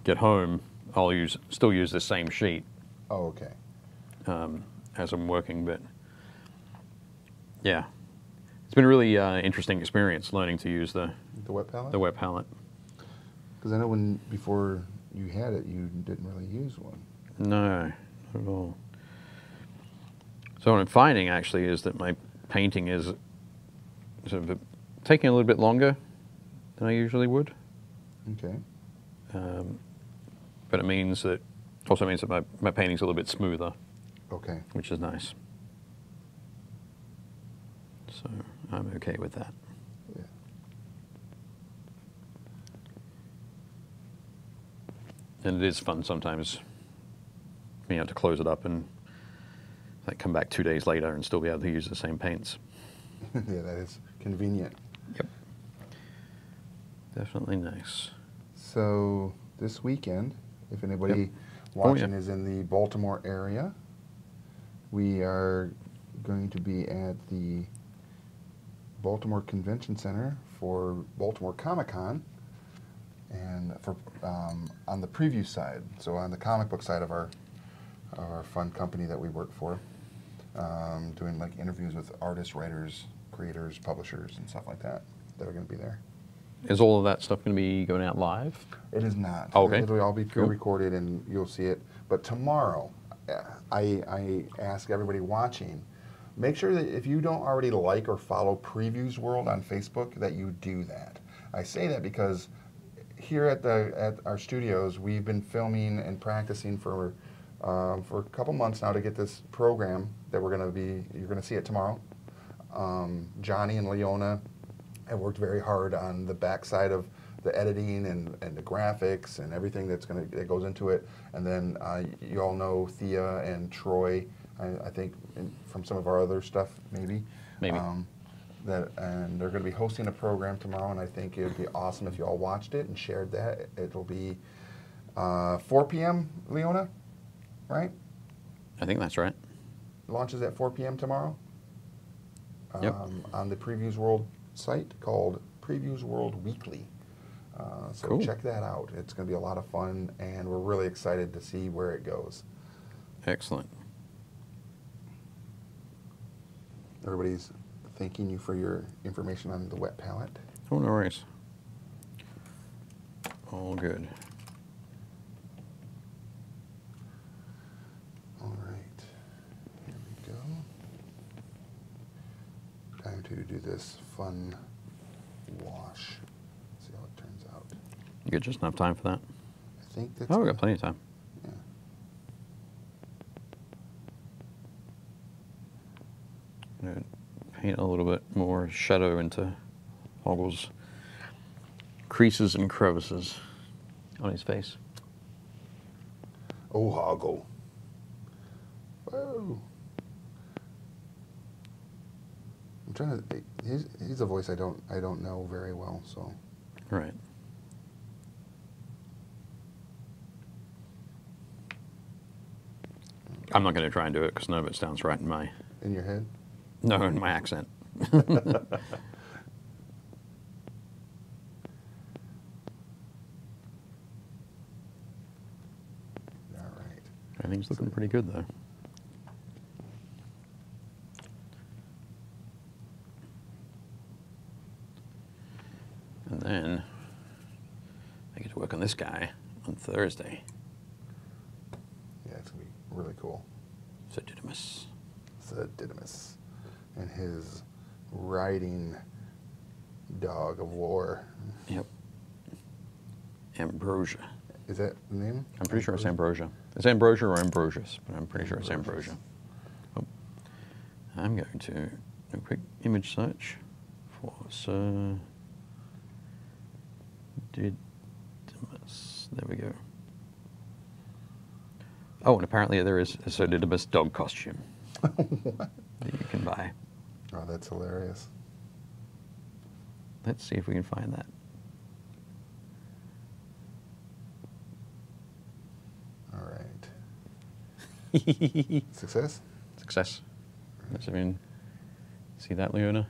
get home, I'll use still use the same sheet Oh, okay. um, as I'm working, but yeah, it's been a really uh, interesting experience learning to use the The wet palette. the web palette. Because I know when before you had it, you didn't really use one. No, not at all. So what I'm finding actually is that my painting is sort of taking a little bit longer than I usually would. Okay. Um, but it means that also means that my, my painting's a little bit smoother, Okay. which is nice. So I'm okay with that. Yeah. And it is fun sometimes being able to close it up and like come back two days later and still be able to use the same paints. *laughs* yeah, that is convenient. Definitely nice. So this weekend, if anybody Yep. Oh, watching yeah. is in the Baltimore area, we are going to be at the Baltimore Convention Center for Baltimore Comic Con, and for um, on the preview side, so on the comic book side of our our fun company that we work for, um, doing like interviews with artists, writers, creators, publishers, and stuff like that that are going to be there. Is all of that stuff going to be going out live? It is not. Oh, okay. It'll all be pre-recorded and you'll see it. But tomorrow, uh, I, I ask everybody watching, make sure that if you don't already like or follow Previews World on Facebook, that you do that. I say that because here at the at our studios, we've been filming and practicing for um, for a couple months now to get this program that we're going to be. You're going to see it tomorrow. Um, Johnny and Leona have worked very hard on the backside of the editing and, and the graphics and everything that's going to that goes into it. And then uh, you all know Thea and Troy. I, I think in, from some of our other stuff, maybe. Maybe. Um, that and they're going to be hosting a program tomorrow, and I think it would be awesome if you all watched it and shared that. It'll be uh, 4 p.m. Leona, right? I think that's right. launches at 4 p.m. tomorrow Yep. um, on the Previews World site called Previews World Weekly. Uh, so Cool. check that out. It's going to be a lot of fun, and we're really excited to see where it goes. Excellent. Everybody's thanking you for your information on the wet palette. Oh, no worries. All good. All right, here we go. Time to do this fun wash. See how it turns out. You got just enough time for that? I think that's. Oh, we got plenty of time. Yeah. Gonna paint a little bit more shadow into Hoggle's creases and crevices on his face. Oh, Hoggle. Whoa. I'm trying to. He's, he's a voice I don't I don't know very well. So Right. I'm not going to try and do it because none of it sounds right in my in your head. no in my accent. *laughs* All right. Everything's looking pretty good though. To work on this guy on Thursday. Yeah, it's gonna be really cool. So Didymus. Sir Didymus and his riding dog of war. Yep. Ambrosia. Is that the name? I'm pretty sure it's Ambrosia. It's Ambrosia or Ambrosius, but I'm pretty sure it's Ambrosia. Oh. I'm going to do a quick image search for Sir Didymus. There we go. Oh, and apparently there is a Sir Didymus dog costume *laughs* that you can buy. Oh, that's hilarious. Let's see if we can find that. All right. *laughs* Success? Success. I mean, see that, Leona?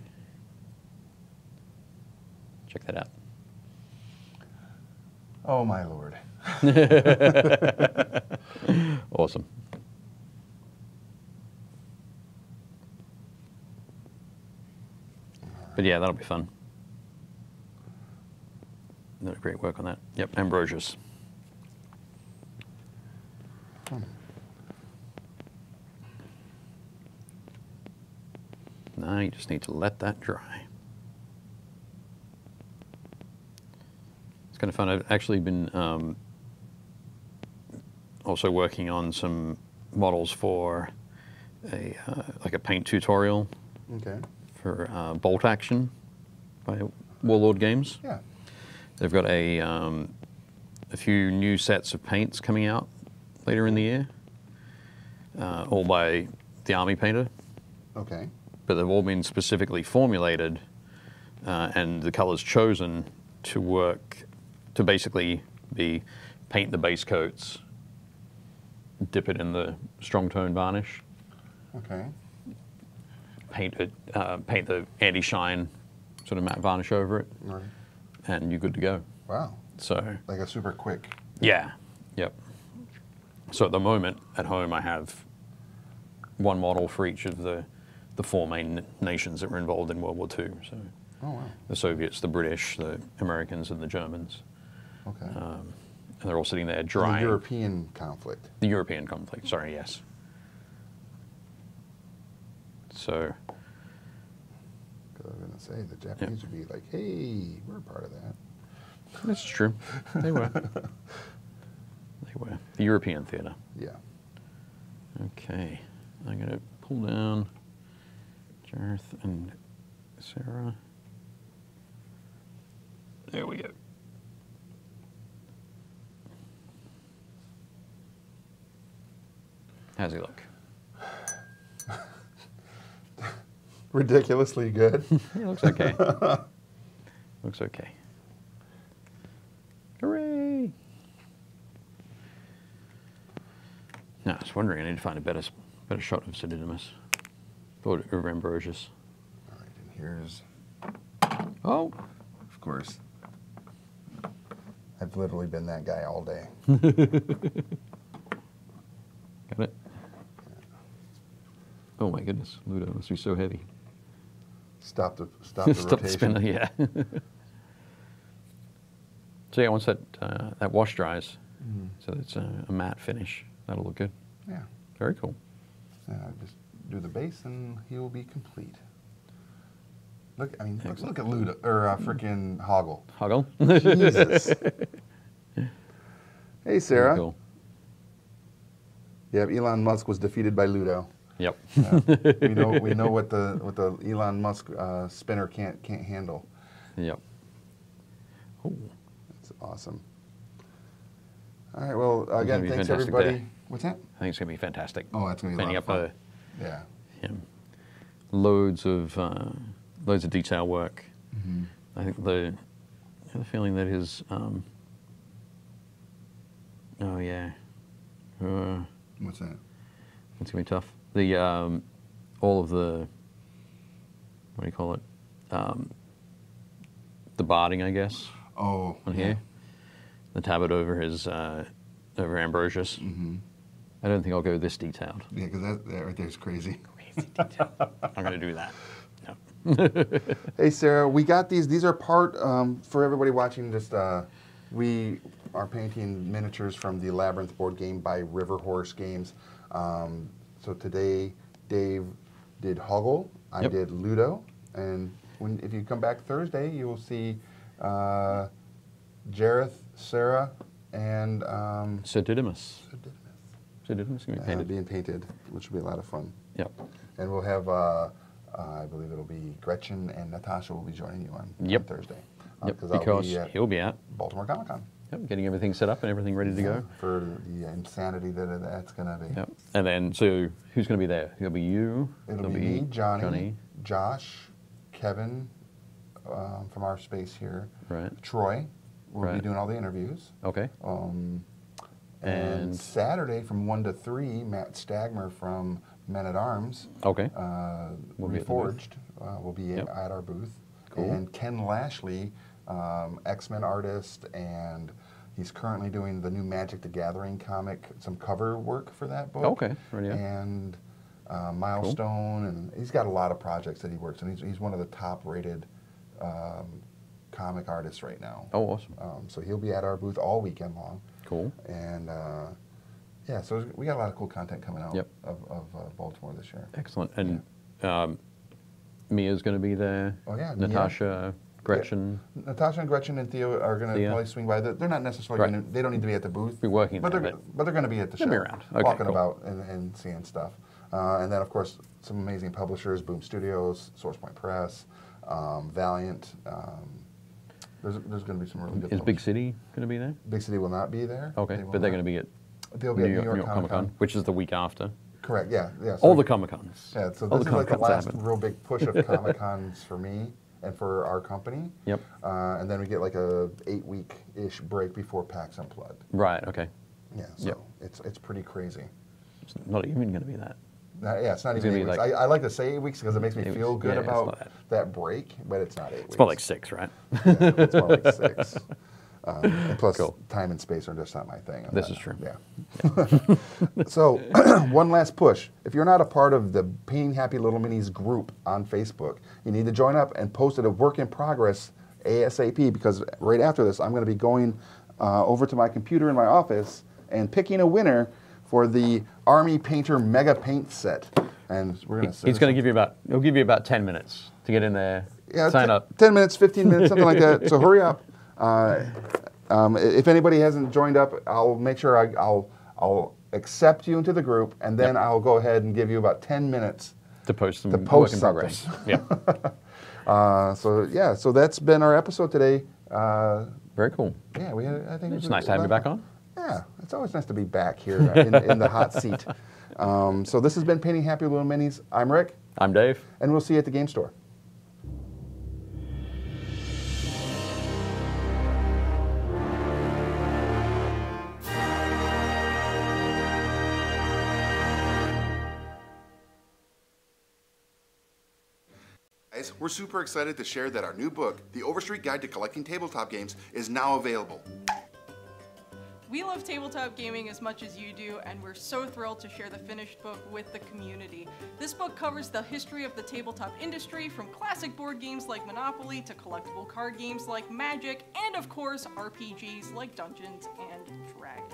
Check that out. Oh, my lord. *laughs* Awesome. But yeah, that'll be fun. Did great work on that. Yep, Ambrosius. Now you just need to let that dry. It's kind of fun. I've actually been um, also working on some models for a uh, like a paint tutorial Okay. for uh, Bolt Action by Warlord Games. Yeah. They've got a um, a few new sets of paints coming out later in the year, uh, all by the Army Painter, Okay. but they've all been specifically formulated uh, and the colors chosen to work to basically be paint the base coats, dip it in the strong tone varnish, Okay. paint it, uh, paint the anti shine sort of matte varnish over it, right. and you're good to go. Wow. So Like a super quick. yeah, yep. So at the moment at home I have one model for each of the the four main nations that were involved in World War II. So Oh, wow. the Soviets, the British, the Americans, and the Germans. Okay. Um, and they're all sitting there drying. The European conflict. The European conflict. Sorry, yes. So 'Cause I was going to say, the Japanese would be like, hey, we're a part of that. that's true. They were. *laughs* they were the European theatre. Yeah. Okay, I'm gonna pull down Jareth and Sarah. There we go. How's he look? *laughs* Ridiculously good. *laughs* He looks okay. *laughs* looks okay. Hooray! Now, I was wondering, I need to find a better, better shot of Sir Didymus. Or of Ambrosius. All right, and here's, Oh, of course, I've literally been that guy all day. got it. Oh my goodness, Ludo must be so heavy. Stop the stop *laughs* the Stop the rotation. spinner, yeah. *laughs* so yeah, once that uh, that wash dries, Mhm. so it's a, a matte finish, that'll look good. Yeah. Very cool. Now just do the base, and he will be complete. Look, I mean, look, look at Ludo or uh, freaking Hoggle. Hoggle. Jesus. *laughs* hey, Sarah. Cool. Yeah, Elon Musk was defeated by Ludo. Yep. Yeah. we know we *laughs* know what the what the Elon Musk uh, spinner can't can't handle. Yep. Oh, It's awesome. All right. Well, again, thanks everybody. day. What's that? I think it's gonna be fantastic. Oh, that's gonna be a Painting lot up fun. a, Yeah. yeah, loads of uh, loads of detail work. Mm-hmm. I think the I have the feeling that his um, oh yeah, uh, What's that? it's gonna be tough. The um, all of the what do you call it? Um, the barding, I guess, Oh, on here. The tablet over his uh, over Ambrosius. Mm-hmm. I don't think I'll go this detailed. Yeah, because that, that right there is crazy. Crazy detail. *laughs* I'm gonna do that. No. *laughs* Hey, Sarah, we got these. These are part um, for everybody watching. Just uh, we are painting miniatures from the Labyrinth board game by River Horse Games. Um, so today, Dave did Hoggle, I Yep. did Ludo, and when if you come back Thursday, you will see uh, Jareth, Sarah, and um, Sir Didymus. Sir Didymus going to be uh, painted. being painted, which will be a lot of fun. Yep. And we'll have, uh, uh, I believe it'll be Gretchen and Natasha will be joining you on, on Thursday. Uh, Yep. Because be at he'll be out. Baltimore Comic Con. Yep. Getting everything set up and everything ready to go. For the insanity that that's going to be. Yep. And then, so who's going to be there? It'll be you. It'll be me, Johnny, Johnny. Josh, Kevin um, from our space here, Right. Troy will be doing all the interviews. Okay. Um, and, And- Saturday from 1 to 3, Matt Stagmer from Men at Arms, Okay. uh, Will be at the booth. Reforged, uh, will be Yep. at our booth. Cool. And Ken Lashley, um, X Men artist, and he's currently doing the new Magic the Gathering comic, some cover work for that book. Okay, right, yeah. And uh, Milestone, and he's got a lot of projects that he works on. He's, he's one of the top rated um, comic artists right now. Oh, awesome. Um, so he'll be at our booth all weekend long. Cool. And uh, yeah, so we got a lot of cool content coming out Yep. of, of uh, Baltimore this year. Excellent. And um, Mia's going to be there. Oh, yeah, Mia. Gretchen. Natasha and Gretchen and Theo are going to probably swing by. They're they're not necessarily Right. to. They don't need to be at the booth. Be working but there, they're but- but they're going to be at the show, be around. Okay, walking cool. about and, and seeing stuff. Uh, and then of course some amazing publishers: Boom Studios, SourcePoint Press, um, Valiant. Um, there's there's going to be some really good. Is Big. City going to be there? Big City will not be there. Okay, They but they're going to be at They'll be New at York, New York, Comic Con. which is the week after. Correct. Yeah. Yeah. All the Comic Cons. Yeah, so this the is like the last happen. real big push of *laughs* Comic Cons for me and for our company. Yep. Uh, and then we get like a eight week ish break before PAX Unplugged. Right. Okay. Yeah, so Yep. it's it's pretty crazy. It's not even going to be that. Uh, yeah, it's not It's even eight weeks. be like- I, I like to say eight weeks because it makes me feel weeks. good Yeah, about that. that break, but it's not eight weeks. It's more like six, right? Yeah, it's more like six. *laughs* Um, and plus, Cool. time and space are just not my thing. I'm This not- is true. Yeah. *laughs* so, *clears throat* one last push. If you're not a part of the Painting Happy Little Minis group on Facebook, you need to join up and post it a work in progress ASAP because right after this, I'm going to be going uh, over to my computer in my office and picking a winner for the Army Painter Mega Paint set. And we're going to He's going to give you about. He'll give you about ten minutes to get in there. yeah, sign 10, up. 10 minutes, 15 minutes, something like that. *laughs* So hurry up. Uh, um, if anybody hasn't joined up, I'll make sure I, I'll, I'll accept you into the group, and then I'll go ahead and give you about 10 minutes. to post some To work post in progress. Yeah. *laughs* Uh, so yeah, so that's been our episode today. Uh, Very cool. yeah, we had, I think It's nice to have you back on. Yeah, it's always nice to be back here in, in the hot seat. *laughs* Um, so this has been Painting Happy Little Minis. I'm Rick, I'm Dave. and we'll see you at the game store. We're super excited to share that our new book, The Overstreet Guide to Collecting Tabletop Games, is now available. We love tabletop gaming as much as you do, and we're so thrilled to share the finished book with the community. This book covers the history of the tabletop industry from classic board games like Monopoly to collectible card games like Magic, and of course, RPGs like Dungeons and Dragons.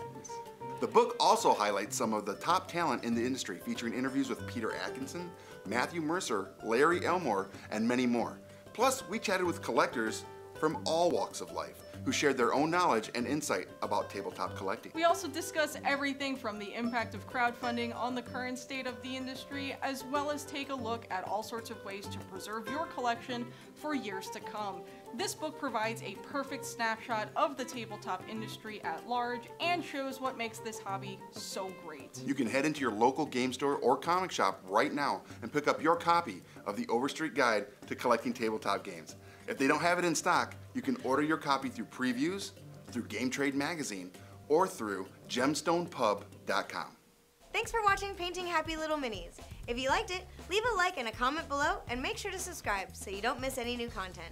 The book also highlights some of the top talent in the industry, featuring interviews with Peter Adkison, Matthew Mercer, Larry Elmore, and many more. Plus, we chatted with collectors from all walks of life who shared their own knowledge and insight about tabletop collecting. We also discuss everything from the impact of crowdfunding on the current state of the industry, as well as take a look at all sorts of ways to preserve your collection for years to come. This book provides a perfect snapshot of the tabletop industry at large and shows what makes this hobby so great. You can head into your local game store or comic shop right now and pick up your copy of the Overstreet Guide to Collecting Tabletop Games. If they don't have it in stock, you can order your copy through previews, through Game Trade Magazine, or through gemstonepub.com. Thanks for watching Painting Happy Little Minis. If you liked it, leave a like and a comment below and make sure to subscribe so you don't miss any new content.